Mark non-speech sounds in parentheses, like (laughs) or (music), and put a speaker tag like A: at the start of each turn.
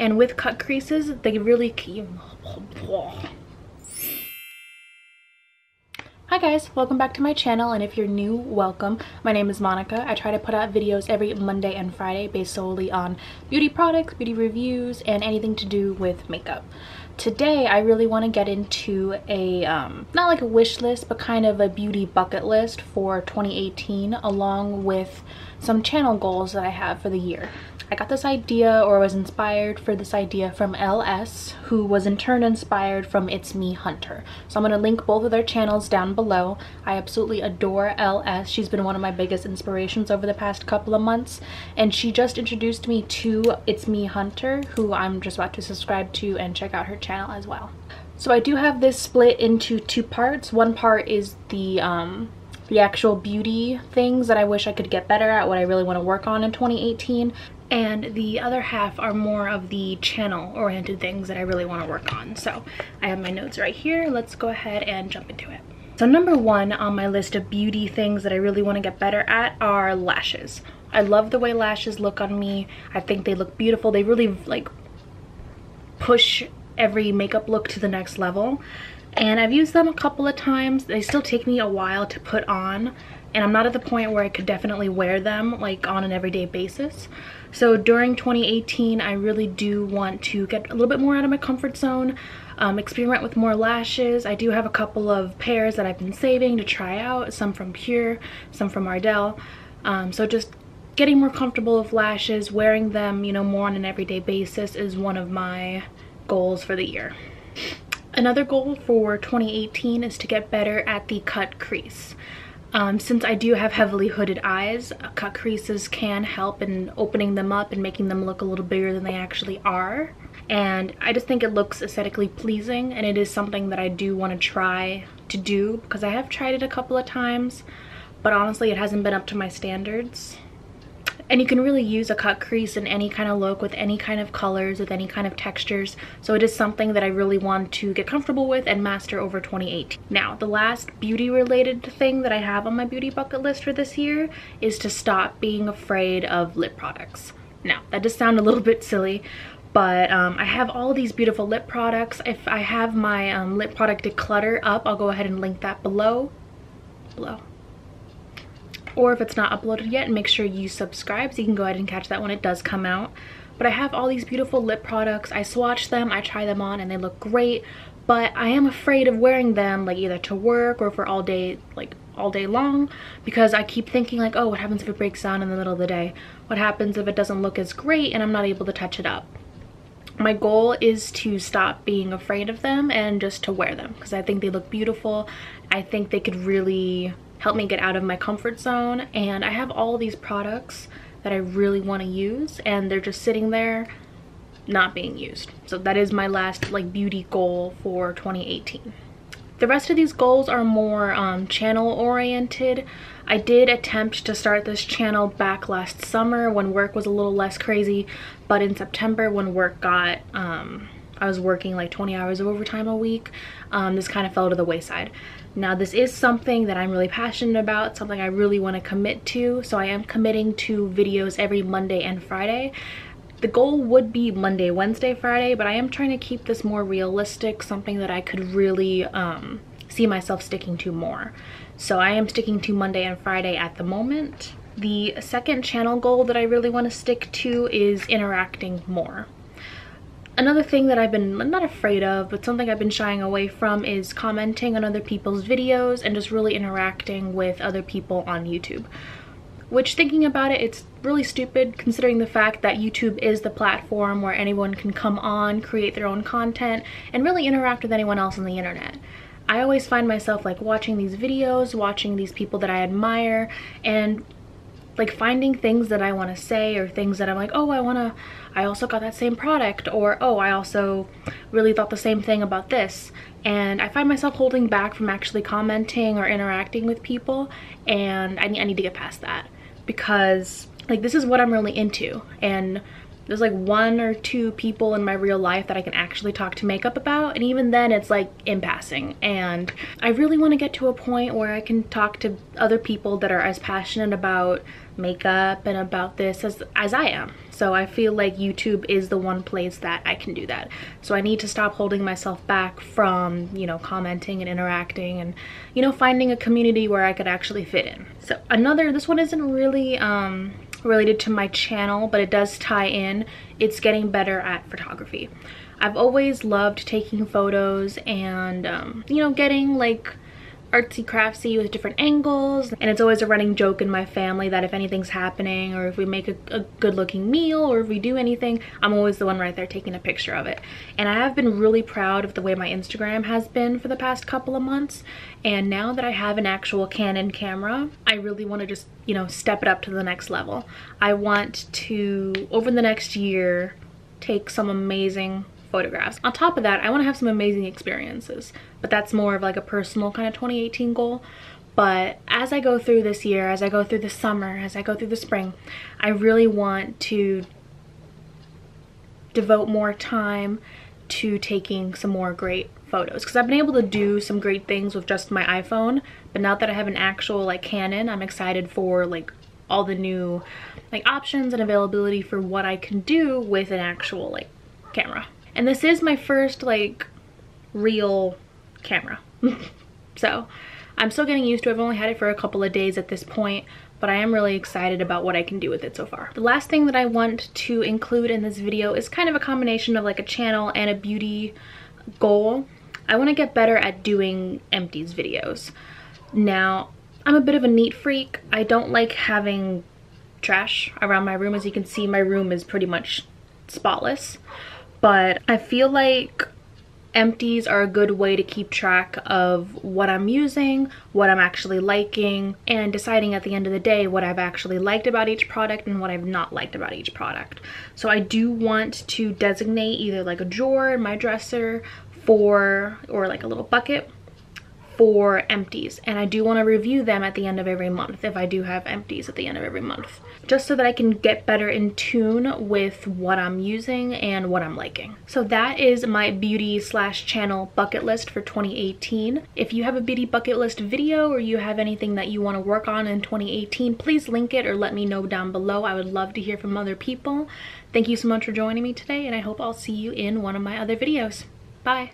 A: and with cut creases they really keep Hi guys, welcome back to my channel and if you're new, welcome. My name is Monica. I try to put out videos every Monday and Friday based solely on beauty products, beauty reviews, and anything to do with makeup. Today I really want to get into a, um, not like a wish list, but kind of a beauty bucket list for 2018 along with some channel goals that I have for the year. I got this idea or was inspired for this idea from Elle S, who was in turn inspired from It's Me Hunter. So I'm going to link both of their channels down below. I absolutely adore Elle S. She's been one of my biggest inspirations over the past couple of months. And she just introduced me to It's Me Hunter, who I'm just about to subscribe to and check out her channel as well. So I do have this split into two parts. One part is the um, the actual beauty things that I wish I could get better at, what I really want to work on in 2018 and the other half are more of the channel oriented things that I really want to work on. So I have my notes right here. Let's go ahead and jump into it. So number one on my list of beauty things that I really want to get better at are lashes. I love the way lashes look on me. I think they look beautiful. They really like push every makeup look to the next level. And I've used them a couple of times. They still take me a while to put on and I'm not at the point where I could definitely wear them like on an everyday basis. So during 2018, I really do want to get a little bit more out of my comfort zone, um, experiment with more lashes. I do have a couple of pairs that I've been saving to try out, some from Pure, some from Ardell. Um, so just getting more comfortable with lashes, wearing them, you know, more on an everyday basis is one of my goals for the year. Another goal for 2018 is to get better at the cut crease. Um, since I do have heavily hooded eyes, cut creases can help in opening them up and making them look a little bigger than they actually are. And I just think it looks aesthetically pleasing and it is something that I do want to try to do because I have tried it a couple of times, but honestly it hasn't been up to my standards. And you can really use a cut crease in any kind of look with any kind of colors, with any kind of textures. So it is something that I really want to get comfortable with and master over 2018. Now, the last beauty related thing that I have on my beauty bucket list for this year is to stop being afraid of lip products. Now, that does sound a little (laughs) bit silly, but um, I have all these beautiful lip products. If I have my um, lip product declutter up, I'll go ahead and link that below. Below or if it's not uploaded yet make sure you subscribe so you can go ahead and catch that when it does come out. But I have all these beautiful lip products. I swatch them I try them on and they look great. But I am afraid of wearing them like either to work or for all day like all day long because I keep thinking like oh what happens if it breaks down in the middle of the day? What happens if it doesn't look as great and I'm not able to touch it up? My goal is to stop being afraid of them and just to wear them because I think they look beautiful. I think they could really help me get out of my comfort zone and I have all these products that I really want to use and they're just sitting there not being used. So that is my last like beauty goal for 2018. The rest of these goals are more um, channel oriented. I did attempt to start this channel back last summer when work was a little less crazy, but in September when work got, um, I was working like 20 hours of overtime a week, um, this kind of fell to the wayside. Now this is something that I'm really passionate about, something I really want to commit to. So I am committing to videos every Monday and Friday. The goal would be Monday, Wednesday, Friday, but I am trying to keep this more realistic, something that I could really um, see myself sticking to more. So I am sticking to Monday and Friday at the moment. The second channel goal that I really want to stick to is interacting more. Another thing that I've been not afraid of, but something I've been shying away from is commenting on other people's videos and just really interacting with other people on YouTube. Which thinking about it, it's really stupid considering the fact that YouTube is the platform where anyone can come on, create their own content, and really interact with anyone else on the internet. I always find myself like watching these videos, watching these people that I admire, and like finding things that I want to say or things that I'm like, oh, I want to, I also got that same product or, oh, I also really thought the same thing about this. And I find myself holding back from actually commenting or interacting with people. And I need, I need to get past that because like this is what I'm really into. And there's like one or two people in my real life that I can actually talk to makeup about and even then it's like in passing and I really want to get to a point where I can talk to other people that are as passionate about makeup and about this as, as I am. So I feel like YouTube is the one place that I can do that. So I need to stop holding myself back from, you know, commenting and interacting and, you know, finding a community where I could actually fit in. So another, this one isn't really, um, related to my channel, but it does tie in. It's getting better at photography. I've always loved taking photos and, um, you know, getting like artsy craftsy with different angles and it's always a running joke in my family that if anything's happening or if we make a, a, good looking meal or if we do anything i'm always the one right there taking a picture of it. And i have been really proud of the way my instagram has been for the past couple of months and now that i have an actual canon camera i really want to just you know step it up to the next level. I want to over the next year take some amazing photographs. On top of that, I want to have some amazing experiences, but that's more of like a personal kind of 2018 goal. But as I go through this year, as I go through the summer, as I go through the spring, I really want to devote more time to taking some more great photos because I've been able to do some great things with just my iPhone but now that I have an actual like Canon I'm excited for like all the new like options and availability for what I can do with an actual like camera and this is my first like real camera. (laughs) so I'm still getting used to it. I've only had it for a couple of days at this point, but I am really excited about what I can do with it so far. The last thing that I want to include in this video is kind of a combination of like a channel and a beauty goal. I want to get better at doing empties videos. Now, I'm a bit of a neat freak. I don't like having trash around my room. As you can see, my room is pretty much spotless but I feel like empties are a good way to keep track of what I'm using, what I'm actually liking, and deciding at the end of the day what I've actually liked about each product and what I've not liked about each product. So I do want to designate either like a drawer in my dresser for, or like a little bucket for empties and I do want to review them at the end of every month if I do have empties at the end of every month just so that I can get better in tune with what I'm using and what I'm liking. So that is my beauty slash channel bucket list for 2018. If you have a beauty bucket list video or you have anything that you want to work on in 2018 please link it or let me know down below. I would love to hear from other people. Thank you so much for joining me today and I hope I'll see you in one of my other videos. Bye!